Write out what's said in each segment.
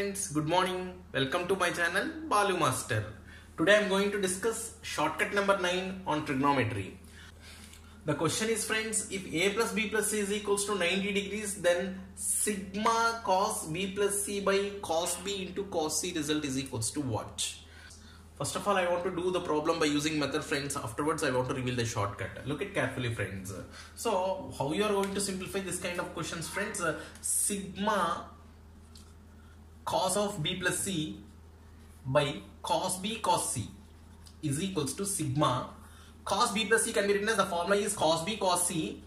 good morning. Welcome to my channel Balu Master. Today I am going to discuss shortcut number 9 on trigonometry. The question is friends, if a plus b plus c is equals to 90 degrees then sigma cos b plus c by cos b into cos c result is equals to what? First of all, I want to do the problem by using method friends. Afterwards, I want to reveal the shortcut. Look at carefully friends. So, how you are going to simplify this kind of questions friends? Sigma cos of b plus c by cos b cos c is equals to sigma cos b plus c can be written as the formula is cos b cos c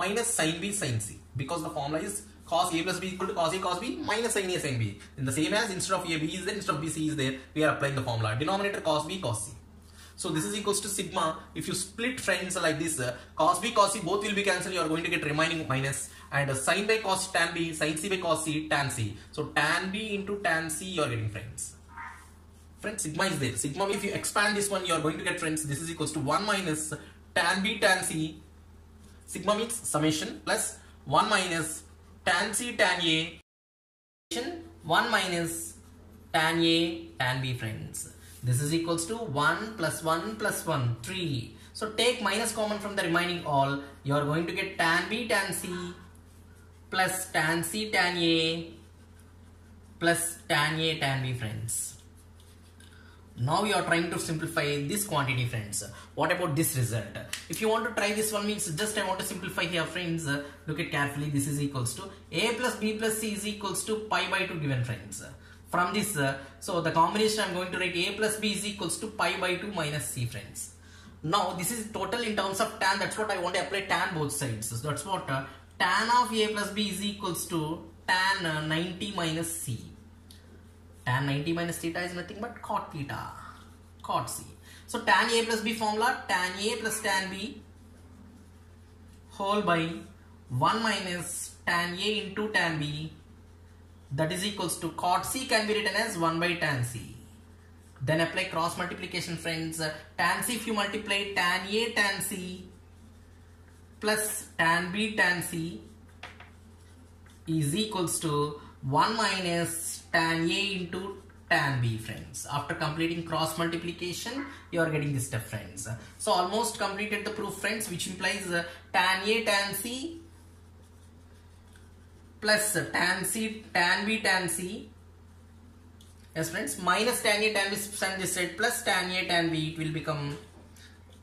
minus sin b sin c because the formula is cos a plus b equal to cos a cos b minus sin a sin b. In the same as instead of a b is there, instead of b c is there, we are applying the formula denominator cos b cos c. So this is equals to sigma. If you split friends like this, uh, cos b cos c both will be cancelled. You are going to get remaining minus and uh, sin by cos tan b, sin c by cos c, tan c. So tan b into tan c you are getting friends. Friends, sigma is there. Sigma, if you expand this one, you are going to get friends. This is equals to 1 minus tan b tan c. Sigma means summation plus 1 minus tan c tan a 1 minus tan a tan b friends this is equals to 1 plus 1 plus 1 3 so take minus common from the remaining all. You are going to get tan b tan c plus tan c tan a plus tan a tan b friends. Now you are trying to simplify this quantity friends. What about this result? If you want to try this one means just i want to simplify here friends. Look at carefully. This is equals to a plus b plus c is equals to pi by 2 given friends from this so the combination i'm going to write a plus b is equals to pi by 2 minus c friends. Now this is total in terms of tan. That's what i want to apply tan both sides. So that's what uh, tan of a plus b is equals to tan uh, 90 minus c. Tan 90 minus theta is nothing but cot theta. Cot c. So tan a plus b formula tan a plus tan b whole by 1 minus tan a into tan b that is equals to cot c can be written as 1 by tan c then apply cross multiplication friends tan c if you multiply tan a tan c plus tan b tan c is equals to 1 minus tan A into tan B friends. After completing cross multiplication, you are getting this stuff friends. So almost completed the proof friends which implies uh, tan A tan C plus tan C tan B tan C. Yes friends. Minus tan A tan B this side plus tan A tan B it will become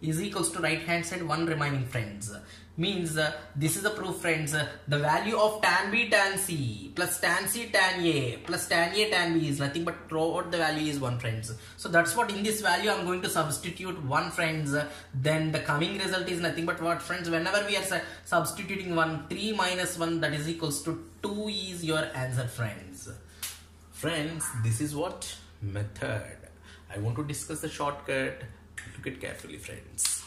is equals to right hand side one remaining friends. Means uh, this is the proof friends. Uh, the value of tan b tan c plus tan c tan a plus tan a tan b is nothing but throughout the value is 1 friends. So that's what in this value i'm going to substitute 1 friends. Then the coming result is nothing but what friends? Whenever we are su substituting 1 3 minus 1 that is equals to 2 is your answer friends. Friends this is what? Method. I want to discuss the shortcut look it carefully friends.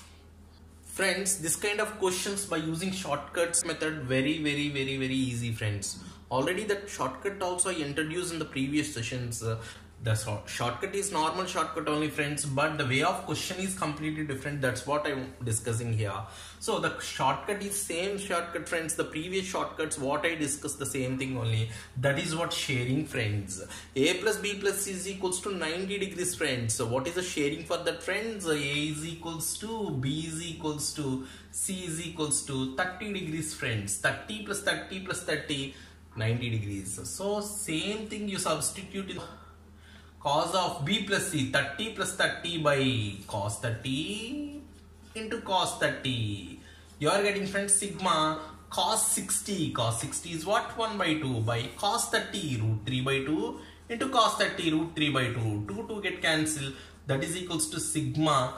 Friends this kind of questions by using shortcuts method very very very very easy friends. Already that shortcut also i introduced in the previous sessions. uh, the shortcut is normal shortcut only friends but the way of question is completely different. That's what i'm discussing here. So the shortcut is same shortcut friends. The previous shortcuts what i discussed the same thing only. That is what sharing friends. A plus b plus c is equals to 90 degrees friends. So what is the sharing for that friends? A is equals to b is equals to c is equals to 30 degrees friends. 30 plus 30 plus 30 90 degrees. So same thing you substitute in cos of b plus c 30 plus 30 by cos 30 into cos 30 you are getting friends sigma cos 60 cos 60 is what? 1 by 2 by cos 30 root 3 by 2 into cos 30 root 3 by 2 2 2 get cancelled. That is equals to sigma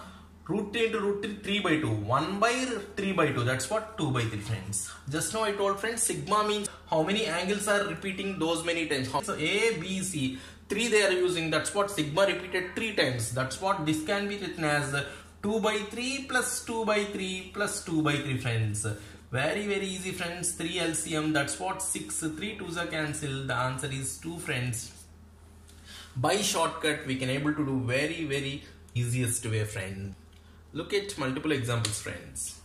root 3 into root 3 3 by 2 1 by 3 by 2 that's what? 2 by 3 friends. Just now i told friends sigma means how many angles are repeating those many times. So a b c 3 they are using that's what sigma repeated 3 times. That's what this can be written as 2 by 3 plus 2 by 3 plus 2 by 3 friends. Very very easy friends. 3 LCM that's what 6 3 2s are cancelled. The answer is 2 friends. By shortcut we can able to do very very easiest way friend. Look at multiple examples friends.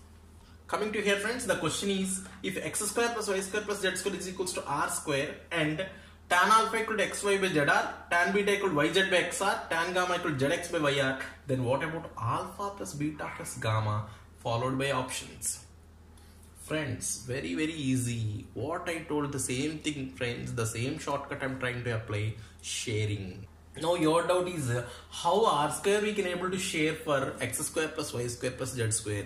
Coming to here friends the question is if x square plus y square plus z square is equals to r square and tan alpha equal to xy by zr, tan beta equal to yz by xr, tan gamma equal to zx by yr. Then what about alpha plus beta plus gamma followed by options? Friends, very very easy. What I told the same thing friends, the same shortcut I'm trying to apply, sharing. Now your doubt is how r square we can able to share for x square plus y square plus z square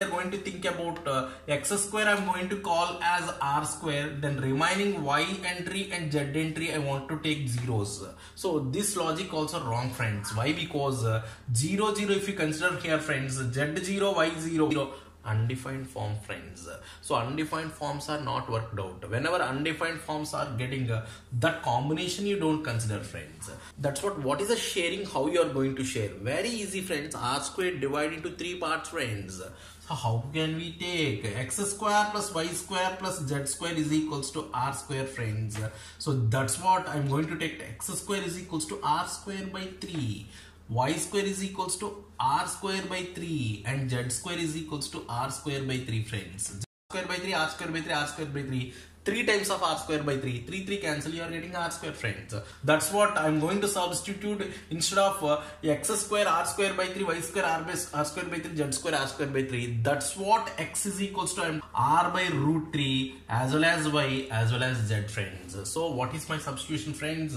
we are going to think about uh, x square I'm going to call as r square then remaining y entry and z entry I want to take zeros. So this logic also wrong friends. Why? Because uh, 0 0 if you consider here friends z 0 y 0 0 undefined form friends. So undefined forms are not worked out. Whenever undefined forms are getting uh, that combination you don't consider friends. That's what what is a sharing how you are going to share? Very easy friends. R square divided into three parts friends. So how can we take? X square plus y square plus z square is equals to r square friends. So that's what i'm going to take. X square is equals to r square by 3 y square is equals to r square by 3 and z square is equals to r square by 3 friends. z square by 3, r square by 3, r square by 3 3 times of r square by 3 3 3 cancel. You are getting r square friends. That's what i'm going to substitute instead of uh, x square r square by 3 y square r, by, r square by 3 z square r square by 3 that's what x is equals to r by root 3 as well as y as well as z friends. So what is my substitution friends?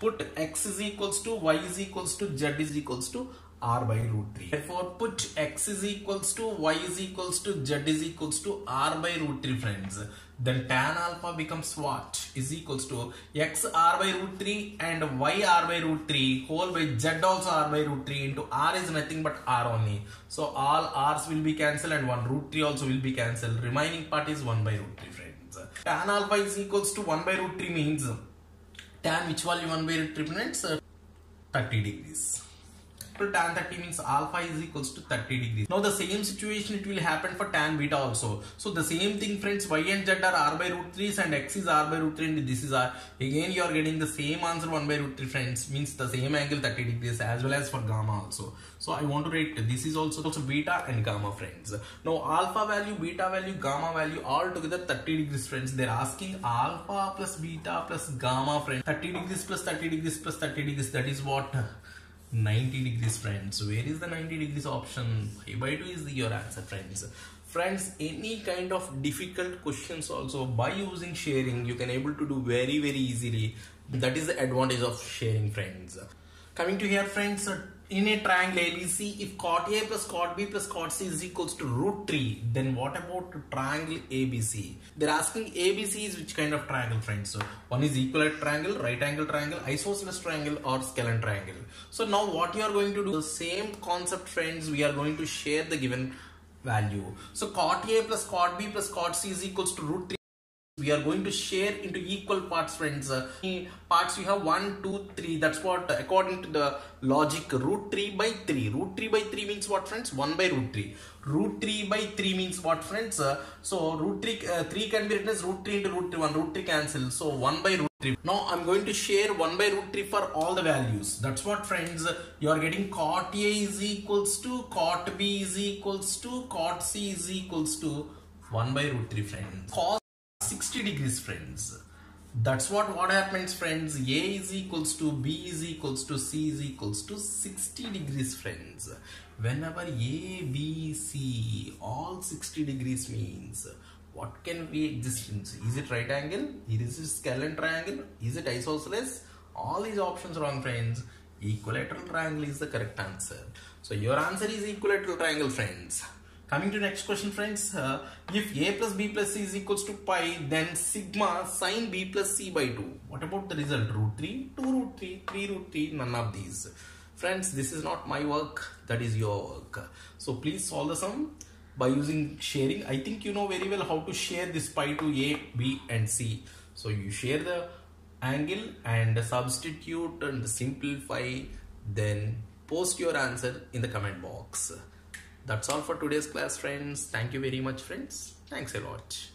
Put x is equals to y is equals to z is equals to r by root 3. Therefore, put x is equals to y is equals to z is equals to r by root 3 friends. Then tan alpha becomes what? Is equals to x r by root 3 and y r by root 3 whole by z also r by root 3 into r is nothing but r only. So all r's will be cancelled and 1 root 3 also will be cancelled. Remaining part is 1 by root 3 friends. Tan alpha is equals to 1 by root 3 means tan which value 1 by root 3 friends? Uh, 30 degrees to tan 30 means alpha is equals to 30 degrees. Now the same situation it will happen for tan beta also. So the same thing friends y and z are r by root 3 and x is r by root 3 and this is r. Again you are getting the same answer 1 by root 3 friends means the same angle 30 degrees as well as for gamma also. So I want to write this is also, also beta and gamma friends. Now alpha value, beta value, gamma value all together 30 degrees friends. They're asking alpha plus beta plus gamma friends. 30 degrees plus 30 degrees plus 30 degrees that is what 90 degrees friends. Where is the 90 degrees option? Pi by 2 is the, your answer friends? Friends any kind of difficult questions also by using sharing you can able to do very very easily. That is the advantage of sharing friends. Coming to here friends in a triangle ABC, if cot A plus cot B plus cot C is equals to root 3, then what about triangle ABC? They're asking ABC is which kind of triangle, friends? So one is equilateral triangle, right angle triangle, isosceles triangle, or scalene triangle. So now what you are going to do, the same concept, friends, we are going to share the given value. So cot A plus cot B plus cot C is equals to root 3 we are going to share into equal parts friends. Uh, parts we have 1 2 3 that's what uh, according to the logic root 3 by 3 root 3 by 3 means what friends? 1 by root 3 root 3 by 3 means what friends? Uh, so root 3 uh, 3 can be written as root 3 into root 3 1 root 3 cancel. So 1 by root 3 now i'm going to share 1 by root 3 for all the values. That's what friends you are getting. Cot a is equals to cot b is equals to cot c is equals to 1 by root 3 friends. Cos 60 degrees friends. That's what what happens friends. A is equals to b is equals to c is equals to 60 degrees friends. Whenever a b c all 60 degrees means what can be existence? Is it right angle? Is it scalene triangle? Is it isosceles? All these options wrong friends. Equilateral triangle is the correct answer. So your answer is equilateral triangle friends Coming to next question friends, uh, if a plus b plus c is equals to pi, then sigma sine b plus c by 2. What about the result? Root 3, 2 root 3, 3 root 3, none of these. Friends, this is not my work, that is your work. So please solve the sum by using sharing. I think you know very well how to share this pi to a, b and c. So you share the angle and substitute and simplify, then post your answer in the comment box. That's all for today's class friends. Thank you very much friends. Thanks a lot.